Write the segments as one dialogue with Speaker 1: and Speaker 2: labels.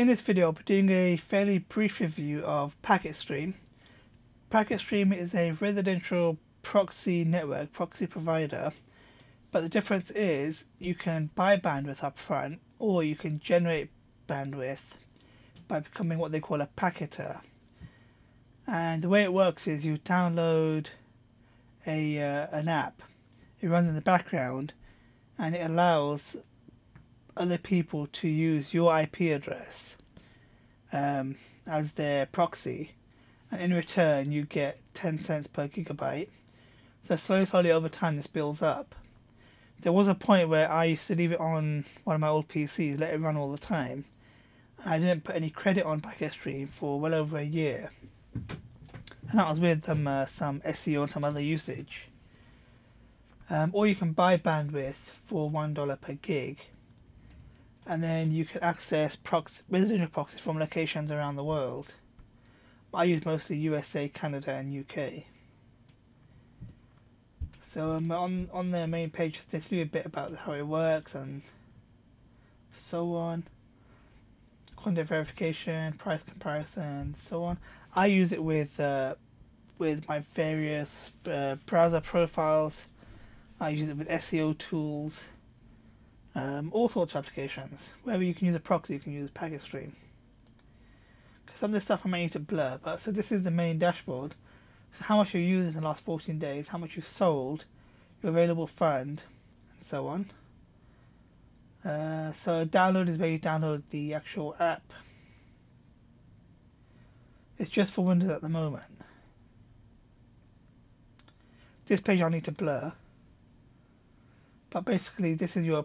Speaker 1: In this video I'll be doing a fairly brief review of PacketStream. PacketStream is a residential proxy network, proxy provider, but the difference is you can buy bandwidth up front or you can generate bandwidth by becoming what they call a packeter. And the way it works is you download a uh, an app, it runs in the background, and it allows other people to use your IP address um, as their proxy, and in return you get 10 cents per gigabyte. So slowly, slowly over time this builds up. There was a point where I used to leave it on one of my old PCs, let it run all the time. I didn't put any credit on PacketStream for well over a year. And that was with um, uh, some SEO and some other usage. Um, or you can buy bandwidth for $1 per gig. And then you can access prox- residential proxies from locations around the world. I use mostly USA, Canada, and UK. So um, on on the main page, they tell you a bit about how it works and so on. Content verification, price comparison, so on. I use it with uh, with my various uh, browser profiles. I use it with SEO tools, um, all sorts of applications. Wherever you can use a proxy, you can use PacketStream. Because some of this stuff I may need to blur, but so this is the main dashboard. So how much you used in the last 14 days, how much you've sold, your available fund, and so on. Uh, so download is where you download the actual app. It's just for Windows at the moment. This page I'll need to blur. But basically this is your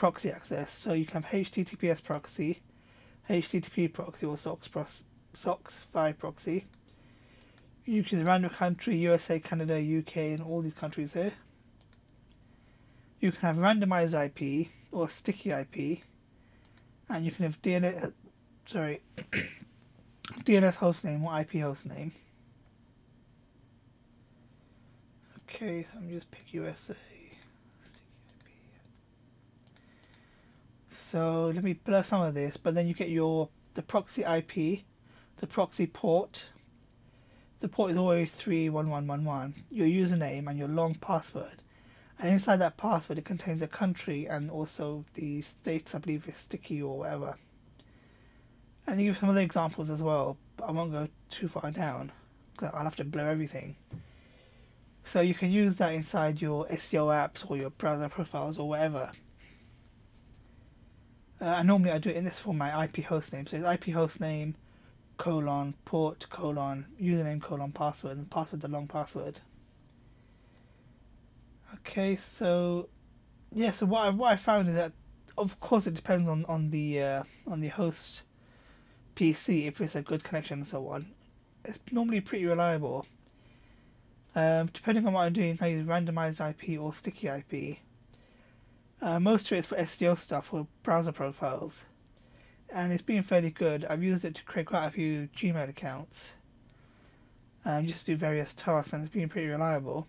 Speaker 1: proxy access. So you can have HTTPS proxy, HTTP proxy or SOCKS, SOCKS 5 proxy you can random country, USA, Canada, UK, and all these countries here. You can have randomized IP or sticky IP, and you can have DNS, uh, sorry, DNS hostname or IP hostname. Okay, so I'm just pick USA. So let me blur some of this, but then you get your the proxy IP, the proxy port, the port is always 31111, your username and your long password. And inside that password it contains a country and also the states, I believe is sticky or whatever. And you give some other examples as well, but I won't go too far down because I'll have to blur everything. So you can use that inside your SEO apps or your browser profiles or whatever. Uh, and normally I do it in this for my IP hostname. So it's IP hostname, colon port colon username colon password and password the long password. Okay so yeah so what I, what I found is that of course it depends on on the uh, on the host PC if it's a good connection and so on. It's normally pretty reliable. Um, depending on what I'm doing I use randomized IP or sticky IP uh, most of it is for SEO stuff or browser profiles and it's been fairly good. I've used it to create quite a few Gmail accounts um, just to do various tasks and it's been pretty reliable.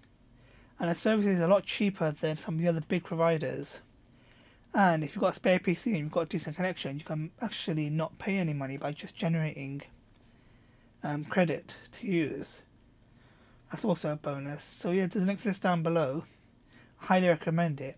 Speaker 1: And the service is a lot cheaper than some of the other big providers. And if you've got a spare PC and you've got a decent connection, you can actually not pay any money by just generating um, credit to use. That's also a bonus. So yeah, there's a link for this down below. Highly recommend it,